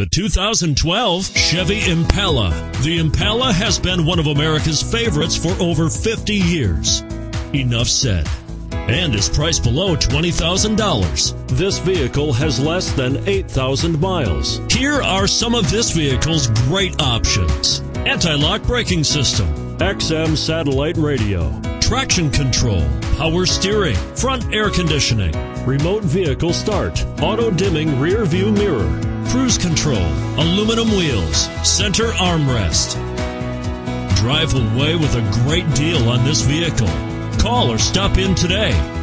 The 2012 Chevy Impala. The Impala has been one of America's favorites for over 50 years. Enough said. And is priced below $20,000. This vehicle has less than 8,000 miles. Here are some of this vehicle's great options. Anti-lock braking system, XM satellite radio, traction control, power steering, front air conditioning, remote vehicle start, auto dimming rear view mirror, cruise control, aluminum wheels, center armrest. Drive away with a great deal on this vehicle. Call or stop in today.